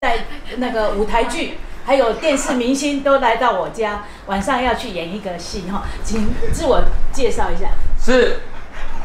在那个舞台剧，还有电视明星都来到我家，晚上要去演一个戏哈，请自我介绍一下。是，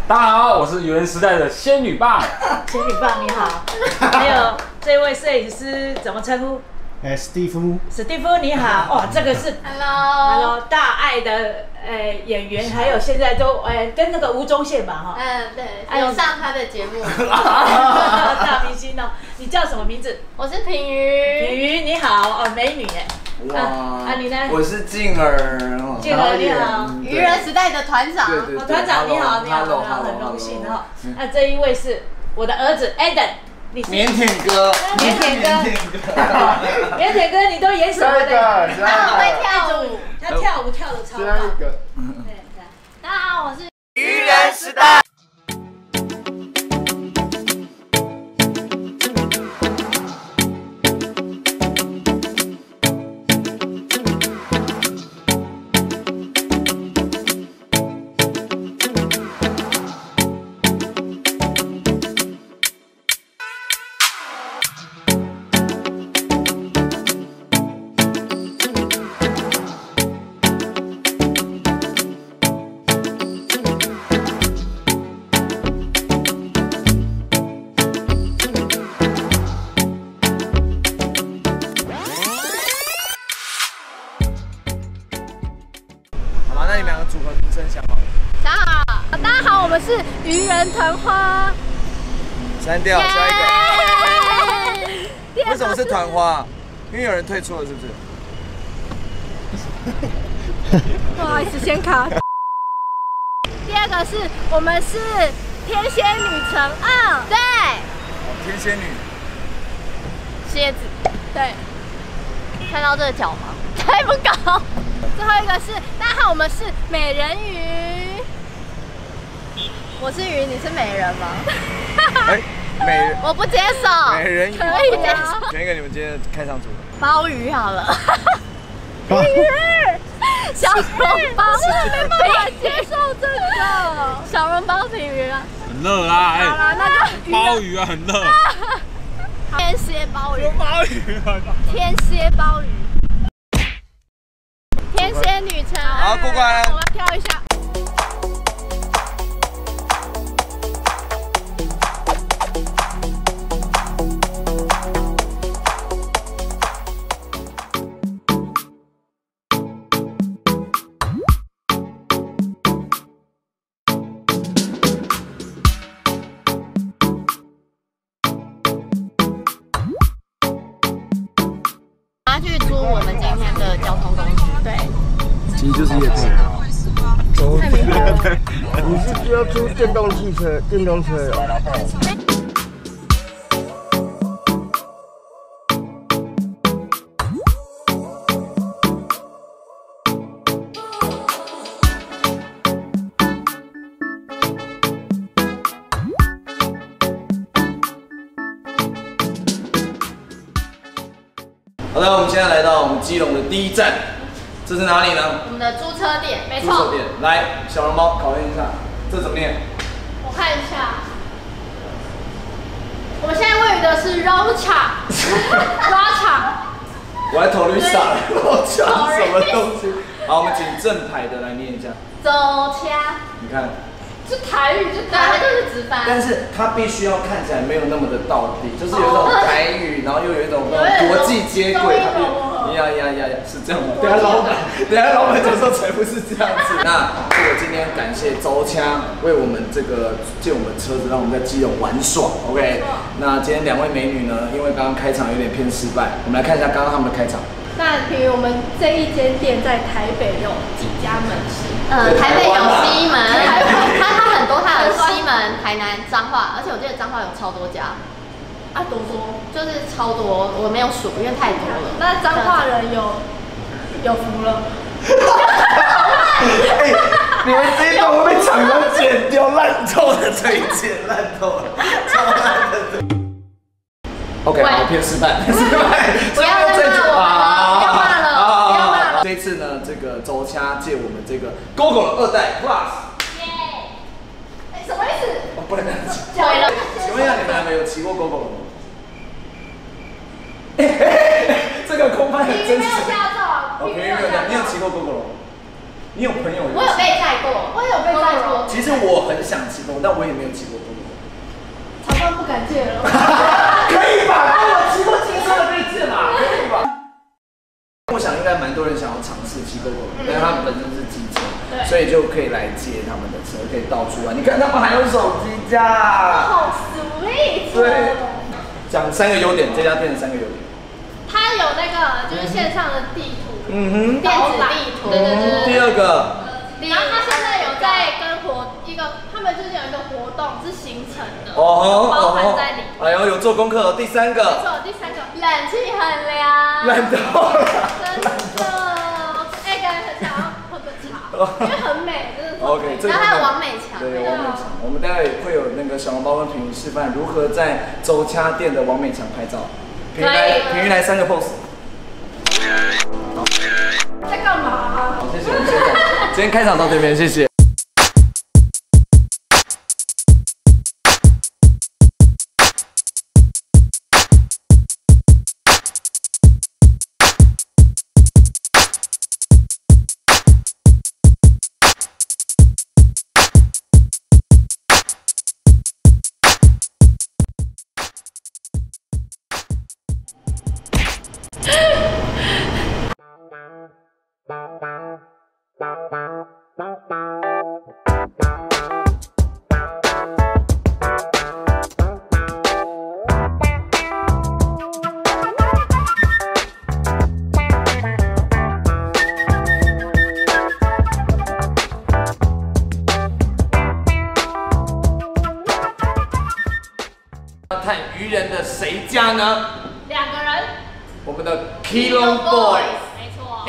大家好，我是原时代的仙女棒。仙女棒你好，还有这位摄影师怎么称呼？哎，史蒂夫，史蒂夫你好，哇，这个是 Hello，Hello 大爱的呃演员，还有现在都呃跟那个吴宗宪吧哈，嗯，对，还有有上他的节目。大明星哦，你叫什么名字？我是品品瑜，你好哦，美女哎，哇，啊啊你呢我是静儿，哦静儿你好愚人时代的团长。团长你好你好你好很荣幸哈。那这一位是我的儿子 Eden，你是腼腆哥，腼腆哥腼腆哥，腼腆哥，你都演什么的？他很会跳舞。他跳舞跳的超棒。对对大家好，我是愚人时代。团花。删掉，下一 个。为什么是团花？因为有人退出了，是不是？不好意思，先卡。第二个是我们是天仙女乘二，对，哦，天仙女。蝎子，对。看到这个脚吗？太不高。最后一个是，大家好，我们是美人鱼。我是鱼，你是美人吗？哎，美人 我不接受。美人鱼。可以啊。选一个你们今天的开场组合。鲍鱼好了。鱼，小笼包，没办法接受这个小笼包品鱼啊。很热啦，好了，哎，那就鲍鱼啊，很热。天蝎鲍鱼，鲍鱼啊，天蝎鲍鱼，天蝎女神。好过关我们跳一下。汽车、电动车哦？好的，我们现在来到我们基隆的第一站，这是哪里呢？我们的租车店，没租车错。店。来，小笼包考验一下，这怎么念？我看一下，我们现在位于的是 Rocha Rocha，我还头绿傻了，我讲什么东西？好，我们请正牌的来念一下。走掐，你看，是台语，就台，语就是直翻。但是它必须要看起来没有那么的道地，就是有一种台语，然后又有一种国际接轨，呀呀呀呀，是这样吗？等下老板，等下老板就说才不是这样子。那这个今天感谢周枪为我们这个借我们车子，让我们在基隆玩耍。OK，那今天两位美女呢，因为刚刚开场有点偏失败，我们来看一下刚刚他们的开场。那比如我们这一间店在台北有几家门市？呃，台北有西门，它它很多，它有西门、台南、彰化，而且我记得彰化有超多家，啊，多多。就是超多，我没有数，因为太多了。那彰化人有有福了。哎、你们这一段会被厂商剪掉，烂透的这一剪，烂透了，超烂的。OK，喂好，偏失败，偏失败，不要再骂我们了不要骂了好不要骂了好这一次呢，这个周掐借我们这个 GoGo 的二代 Plus，耶！哎，什么意思？我，不能这样讲。请问一下，你们还没有骑过 GoGo 吗？这个空翻很真实。你没有驾照啊？没有你有你有骑过过过龙？你有朋友？我有被载过，我有被载过。其实我很想骑过，但我也没有骑过过过龙。长不敢借了。可以吧？那我骑过金车的被借嘛？可以吧？我想应该蛮多人想要尝试骑过过龙，因为他们本身是机车，所以就可以来借他们的车，可以到处玩。你看他们还有手机架，好 sweet。对。讲三个优点，这家店的三个优点。它有那个就是线上的地图，嗯哼电子地图，对对对对。第二个，然后它现在有在跟活一个，他们就是有一个活动是行程的，哦包含在里面。哎呦，有做功课。第三没个，错，第三个冷气很凉，冷到了。真的，哎，感觉很想要喝个茶，因为很美，真的是。OK，然后还有王美强，对，王美强，我们待会会有那个小笼包跟平鱼示范如何在周家店的王美强拍照。平鱼来，平鱼来三个 pose。在干嘛？好，谢谢，我们先这样。今天开场到这边，谢谢。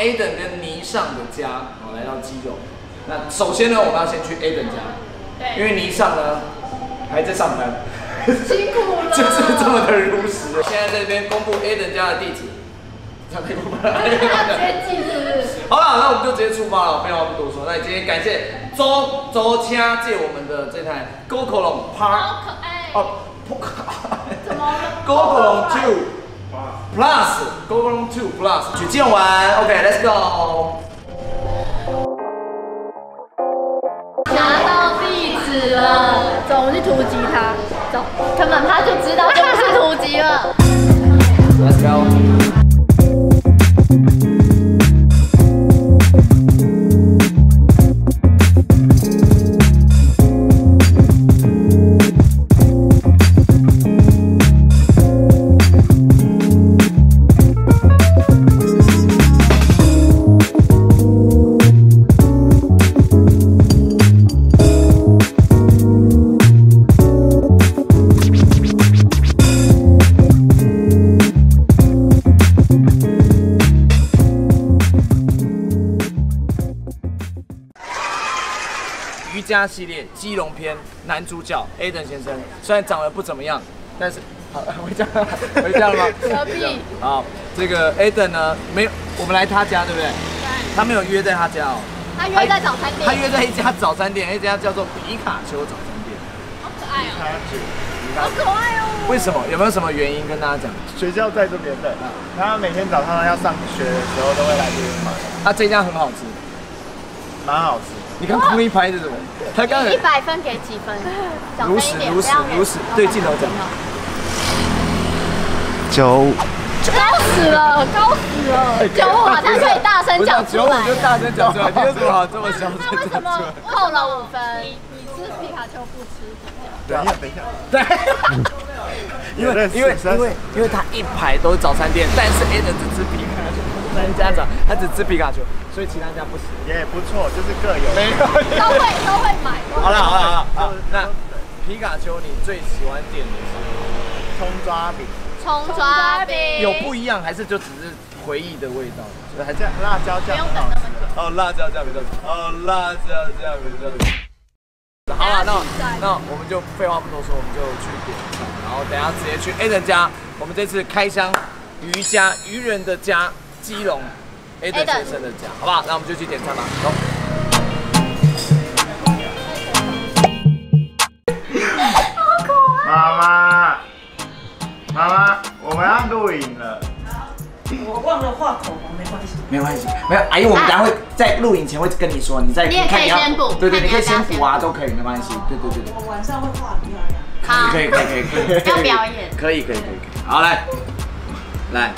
Aden 跟倪尚的家，好，来到基隆。那首先呢，我们要先去 Aden 家，因对，为倪尚呢还在上班，辛苦了。就是这么的如实。现在在这边公布 Aden 家的地址，这样可以公布吗？直接记是？好了，那我们就直接出发了，废话不多说。那今天感谢周周掐借我们的这台 GoGo 龙 Park 好可爱。哦 怎么了？，GoGo 龙 Two Plus，GoGo 龙 Two Plus 去基隆玩。OK，Let's go。拿到地址了，走，我们去突击他。走。根本他就知道这不是突击了。Let's go。系列基隆篇男主角 Aden 先生，虽然长得不怎么样，但是好回家了，回家了吗？隔壁。好，这个 Aden 呢，没有，我们来他家，对不对？对他没有约在他家哦，他约在早餐店，他约在一家早餐店，一家叫做皮卡丘早餐店。好可爱哦，皮卡好可爱哦。为什么？有没有什么原因跟大家讲？学校在这边的，他每天早上要上学的时候都会来这边买，啊，这家很好吃。蛮好吃。你看空一拍是什么？他刚才一百分给几分？如实一点，如实如实对镜头讲九高死了，高死了！九五好像可以大声讲出九五来。就大声讲出来，你有什么好这么小声为什讲出来么？扣了五分？你吃皮卡丘不吃？等一下，等一下，对，因为因为因为因为他一排都是早餐店，但是 A 人只吃皮家长他只吃皮卡丘，所以其他家不行。也不错，就是各有。没有。都会都会买。好了好了好了，好，那皮卡丘你最喜欢点的是葱抓饼，葱抓饼有不一样，还是就只是回忆的味道？还是这样辣椒酱很好吃。哦辣椒酱比较哦辣椒酱比较。好了，那那我们就废话不多说，我们就去点餐，然后等下直接去 A 人家。我们这次开箱渔家渔人的家，基隆 A 人 Aden 先生的家，好不好？那我们就去点餐吧，走。妈妈，妈妈，我们要录影了。我忘了画口红，没关系。没关系，没有阿姨，我们等下会在录影前会跟你说，你再你也可以看你要先补对对，你可以先补啊，都可以，没关系，对对对对。我晚上会画很漂亮。好可以可以可以可以可以，要表演可以可以可以可以，好来来，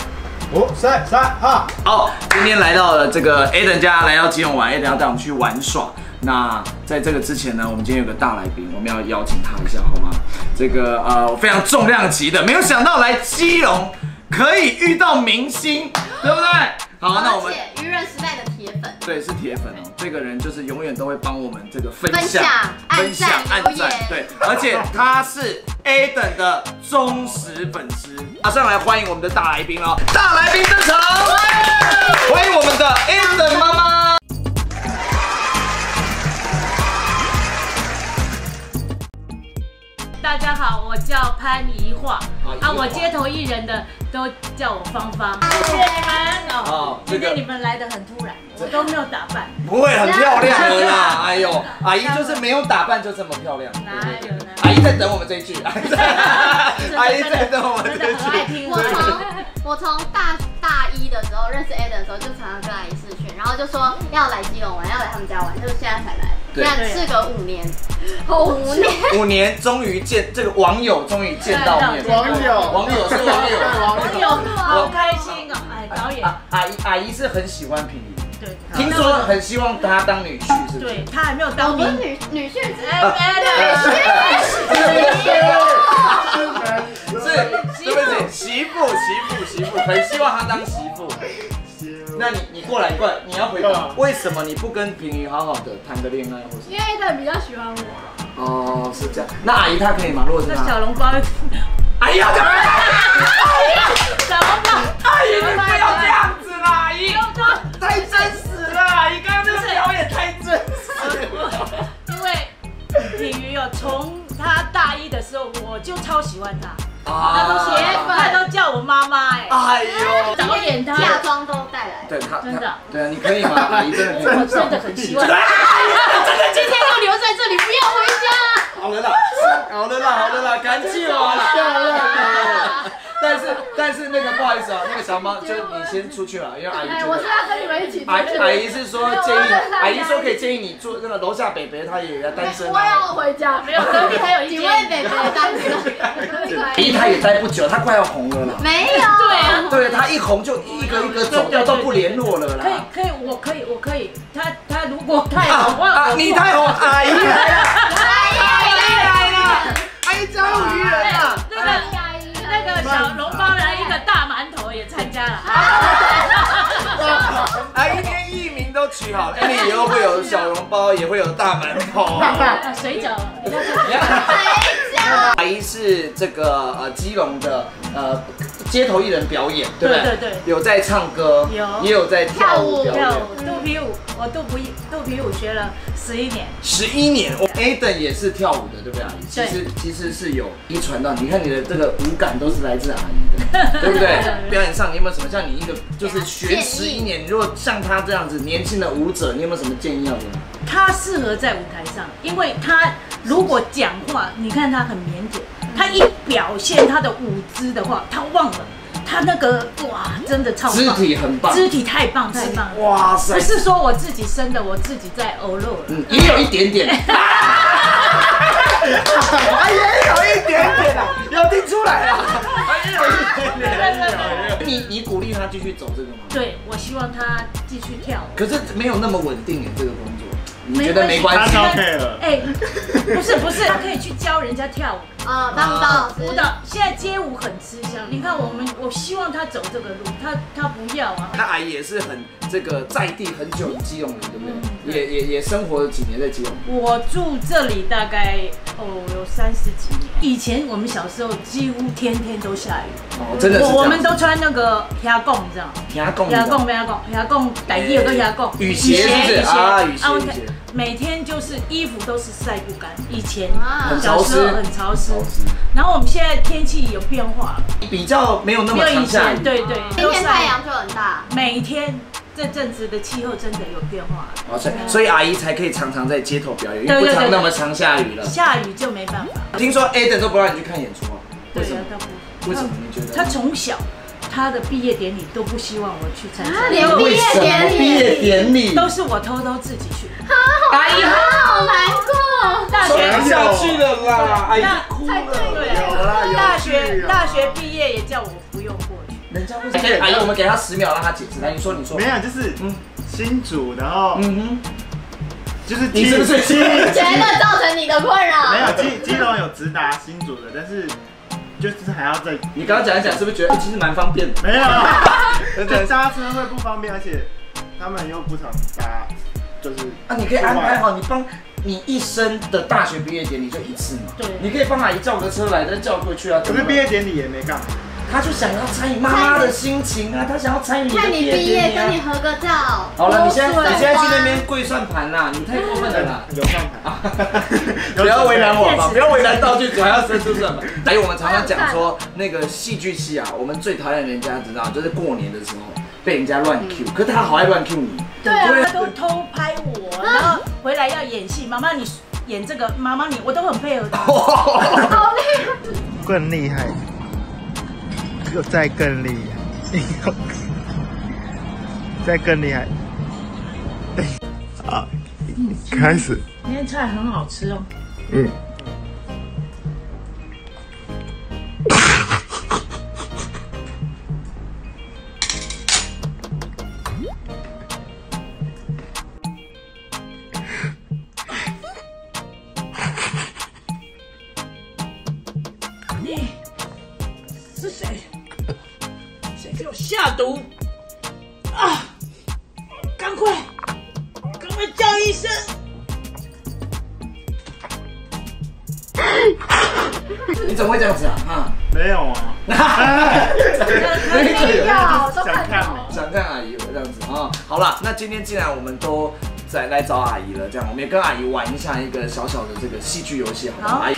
五、四、三、二。好，今天来到了这个 Aden 家，来到基隆玩，Aden 要带我们去玩耍。那在这个之前呢，我们今天有个大来宾，我们要邀请他一下，好吗？这个呃非常重量级的，没有想到来基隆可以遇到明星，对不对？好，那我们愚人时代的铁粉，对，是铁粉哦。这个人就是永远都会帮我们这个分分享、分享、按赞对，而且他是 A 等的忠实粉丝。马上来欢迎我们的大来宾哦，大来宾登场，欢迎我们的 A 等妈妈。大家好，我叫潘怡桦啊，我街头艺人的都叫我芳芳。谢谢你们哦，今天你们来的很突然，我都没有打扮，不会很漂亮的啦，哎呦，阿姨就是没有打扮就这么漂亮。哪有呢？阿姨在等我们这一句，阿姨在等我们真这一的很爱句。听我从我从大大一的时候认识 A 的时候，就常常跟阿姨视讯，然后就说要来基隆玩，要来他们家玩，就是现在才来，对。现在事隔五年，五年，五年终于见这个网友，终于见到面。对网友网友。是网友，网友好开心哦！哎，导演，阿阿姨阿姨是很喜欢品仪，对，听说很希望他当女婿，是不是？对他还没有当我们女女婿之哎哎对，是，对不起，媳妇媳妇媳妇，很希望他当媳妇。那你你过来过来，你要回答，为什么你不跟平鱼好好的谈个恋爱，或是？因为的比较喜欢我，哦，是这样。那阿姨她可以吗？如果是，那小笼包，阿姨要怎么样？小笼包，阿姨，你不要这样子啦，阿姨，太真实了，阿姨刚刚那个表演太真实了。因为品瑜哦，从他大一的时候我就超喜欢他，他都啊写他都叫我妈妈哎，哎呦，导演他，嫁妆都带来，对他，真的对啊，你可以吗？阿姨真的。我真的很希望，哎 真的今天就留在这里，不要回家。好了啦，好了啦，好了啦，感谢我啦。漂亮。但是但是那个不好意思啊，那个小猫 就你先出去了，因为阿姨哎，觉得。我是要跟你们一起去。阿姨是说建议阿姨说可以建议你住那个楼下北北，他也要单身我。要回家，没有，隔壁还有一位北北单身，阿姨她也待不久，她快要红了啦。没有，对啊对她一红就一个一个走掉，都不联络了啦可以啦。可以，我可以我可以，他他如果太啊好，我你太红，阿姨来了，阿姨来了，阿姨加入愚人啊！那个那个小笼包的一个大馒头也参加了，阿姨连艺名都取好了，你以后会有小笼包，也会有大馒头。啊水饺，你看阿姨是这个呃基隆的呃街头艺人表演，对不对？对对对有在唱歌，有也有在跳舞表演。肚皮舞，我肚皮肚皮舞学了十一年，十一年我，Aden 也是跳舞的，对不对，阿姨？其实其实是有遗传到，你看你的这个舞感都是来自阿姨的，对不对？表演上你有没有什么像你一个就是学十一年，如果像他这样子年轻的舞者，你有没有什么建议要给他？他适合在舞台上，因为他如果讲话，你看他很腼腆，他一表现他的舞姿的话，他忘了，他那个哇，真的超棒，肢体很棒，肢体太棒太棒了。哇塞不，是说我自己生的，我自己在欧露了。嗯，也有一点点，啊，也有一点点啊，有听出来了，也有一点点。你你鼓励他继续走这个吗？对，我希望他继续跳舞。可是没有那么稳定哎，这个工作，你觉得没关系？他超 OK 了。哎，不是不是，他可以去教人家跳舞。啊，当舞蹈，舞蹈现在街舞很吃香，你看我们，我希望他走这个路，他他不要啊。他阿姨也是很这个在地很久的基隆人，对不对？嗯也也也生活了几年在基隆。我住这里大概哦有三十几年，以前我们小时候几乎天天都下雨，哦，真的是这样。我我们都穿那个霞贡，你知道吗？牙供。霞贡，霞贡，霞贡，歹地有个霞贡，雨鞋是不是？啊雨鞋我雨鞋。每天就是衣服都是晒不干，以前啊。很小潮湿，时候很潮湿。潮，湿，然后我们现在天气有变化。了，比较没有那么没有以常下雨。前，对对，今天太阳就很大，每天这阵子的气候真的有变化，哦，所以所以阿姨才可以常常在街头表演，因为不常那么常下雨了。下雨就没办法。听说 Aden 都不让你去看演出啊？为对啊？，他不，为什么你觉得？他从小他的毕业典礼都不希望我去参加，连毕业典礼毕业典礼都是我偷偷自己去。阿姨，好难过。大学不下去了啦，哎呀，哭才了。对有啦大学大学毕业也叫我不用。人家不是阿姨，我们给他十秒让他解释。来，你说，你说没。有，就是嗯新主，然后嗯哼就是你是不是 觉得造成你的困扰？没有基基隆有直达新主的，但是就是还要再，你刚刚讲一讲，是不是觉得哎其实蛮方便的？没有，就搭车会不方便，而且他们又不常搭，就是啊，你可以安排好，你帮你一生的大学毕业典礼就一次嘛。对你可以帮阿姨叫个车来，再叫过去啊。可是毕业典礼也没干嘛。他就想要参与妈妈的心情啊，他想要参与你的看你毕业，跟你啊。合个照。好了，你现在你现在去那边跪算盘啦，你太过分了啦。有上台，不要为难我吧，不要为难道具组，还要伸出什么？所以我们常常讲说，那个戏剧系啊，我们最讨厌人家知道，就是过年的时候被人家乱 Q，可是他好爱乱 Q 你。对啊，他都偷拍我，然后回来要演戏。妈妈你演这个，妈妈你我都很配合他。更厉害，又再更厉害，再更厉害。好，开始。今天菜很好吃哦。嗯。啊！赶快，赶快叫医生！你怎么会这样子啊？啊，没有啊，那个有有想看。想看阿姨这样子啊。好了，那今天既然我们都在来找阿姨了，这样我们也跟阿姨玩一下一个小小的这个戏剧游戏，好不好？好阿姨，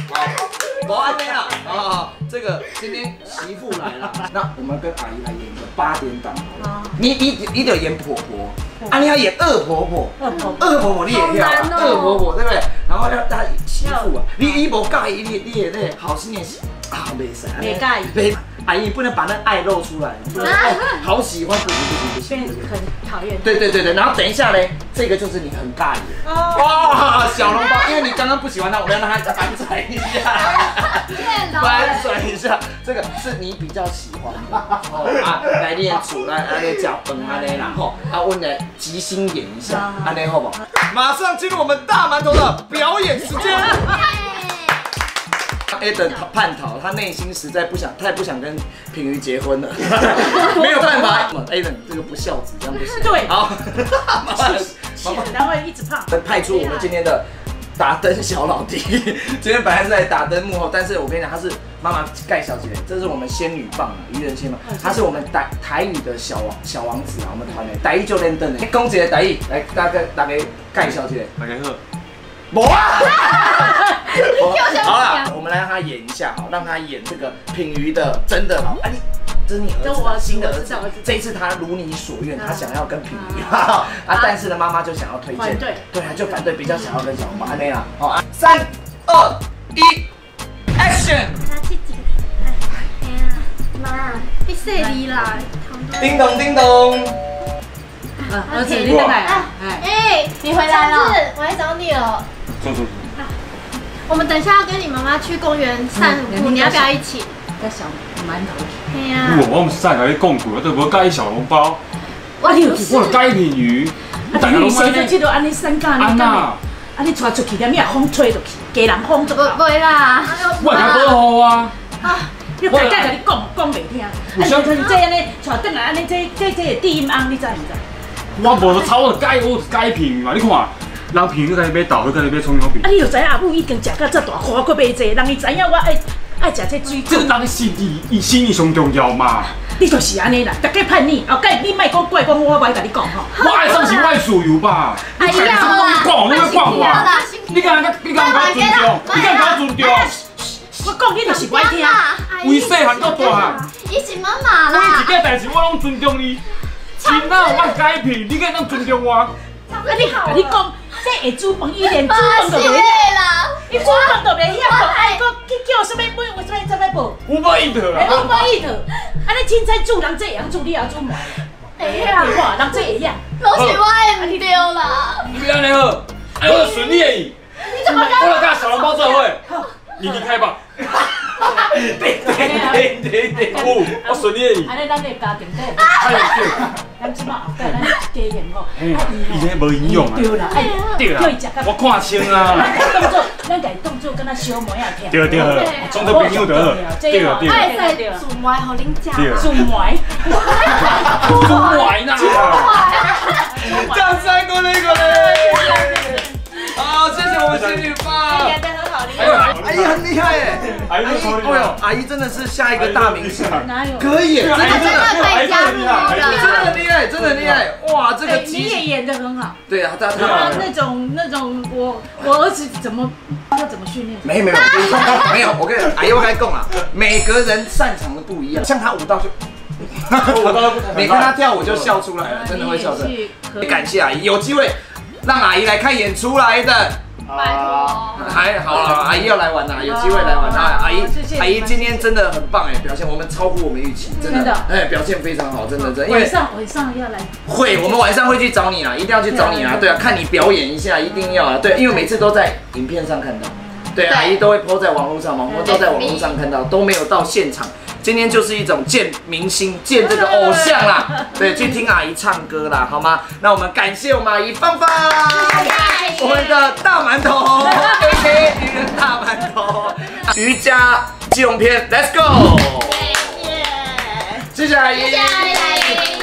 保，安内了啊。这个今天媳妇来了，那我们跟阿姨来演一个八点档好了。你你你得演婆婆，啊，你要演恶婆婆。恶婆婆你也要啊，恶婆婆对不对？然后要他媳妇啊，你你无介意，你你也得好心的啊，没事，没介意没阿姨不能把那爱露出来，不能哦好喜欢，不行不行不行。很讨厌。对对对对，然后等一下嘞，这个就是你很尬意的。哦，哇，小笼包，因为你刚刚不喜欢它，我们要让它反转一下，反转一下，这个是你比较喜欢的哦啊，来练煮来安尼加崩安尼然后啊，我来即兴演一下，安尼好不好？马上进入我们大馒头的表演时间。Eden 叛逃，他内心实在不想，太不想跟品瑜结婚了，没有办法。Eden 这个不孝子，这样不行。对好，麻烦了麻烦然后一直胖。派出我们今天的打灯小老弟。今天本来是在打灯幕后，但是我跟你讲，他是妈妈盖小姐，这是我们仙女棒啊，愚人仙棒，他是我们台台语的小王小王子啊，我们团的台语就练灯的。公姐的台语来，大概大概盖小姐。大家好，没啊！好了，我们来让他演一下，好，让他演这个品瑜的真的好。啊，你这是你儿子新的儿子。这一次他如你所愿，他想要跟品瑜啊 啊，但是呢，妈妈就想要推荐，反对对啊，就反对，比较想要跟小红包安内啦。好啊，三二一，Action！妈，你谁离来？叮咚叮咚，嗯，儿子，你在哪？哎，哎，你回来了，我来找你了。坐坐坐。我们等一下要跟你妈妈去公园散步，嗯你要不要一起？在小馒头。哎呀，我我唔是在甲你讲过，我都无介小笼包，我你有去我有介品鱼，啊，等于谁在这度安尼三干安尼干的，啊你带出去了，你也风吹落去，家人风就不会啦，我甲好好啊，你大家甲你讲讲袂听，啊你像这安尼带转来安尼，这这这低音昂，你知唔知？我无炒我介我介品鱼嘛，你看，人朋友在买豆，在买葱油饼啊，，你就知影阿母已经食到这大块，搁买济，人伊知影我爱爱食这水果，这人的心意，伊心意上重要嘛。你就是安尼啦，大家叛逆，后盖你莫讲怪讲我，我爱甲你讲吼。我爱上是我的自由吧，哎讲什么你讲，你要管我，你敢你敢甲我尊重，你敢甲我尊重，我讲你就是不爱听，为细汉到大汉，伊是妈妈每一啦，件代志我拢尊重你，真哪有我改变，你敢当尊重我？啊。你好你讲，这会煮饭，伊连 煮饭都袂，啦，伊煮饭都袂晓，还搁去叫什么什么怎么报？有无意头哎，我啊？无意头，啊，你凊彩煮人这样煮，你也煮糜。哎呀，对哇，人这会样。都是我的唔对啦。你不要那个，哎，我。你怎么我来跟小笼包做会，你离开吧。对对对对对。哦，我顺你。安尼咱个家庭底，哎呀，咱即马后盖咱家庭吼，以前无营养啊。对啦，对啦，我看清啊。当做咱家当做跟他小妹啊听。对对，装作朋友得了。对对。爱在煮糜互恁食。煮糜，煮糜呐。掌声鼓励鼓励。好，谢谢我们仙女棒。演得很好，哎呦，阿姨很厉害哎！阿姨哎呦，阿姨真的是下一个大明星。哪有？可以，真的真的可以加入真的很厉害，真的很厉害。哇，这个哎，你也演得很好。对啊，他他他那种那种，我我儿子怎么要怎么训练？没没有没有，我跟你阿姨我跟你讲啊，每个人擅长的不一样，像他舞蹈就。每看他跳舞就笑出来了，真的会笑出来。感谢阿姨，有机会让阿姨来看演出来的。拜托。还好了，阿姨要来玩啦，有机会来玩啦。阿姨，阿姨今天真的很棒哎，表现我们超乎我们预期，真的，哎，表现非常好，真的真晚上晚上要来，会，我们晚上会去找你啊，一定要去找你啊。对啊，看你表演一下，一定要啊。对，因为每次都在影片上看到，对，阿姨都会 po 在网络上，网络都在网络上看到，都没有到现场。今天就是一种见明星、见这个偶像啦，对，去听阿姨唱歌啦，好吗？那我们感谢我们阿姨芳芳，我们的大馒头，A K 女人大馒头，瑜伽纪录片，Let's go，谢谢阿姨。谢谢阿姨。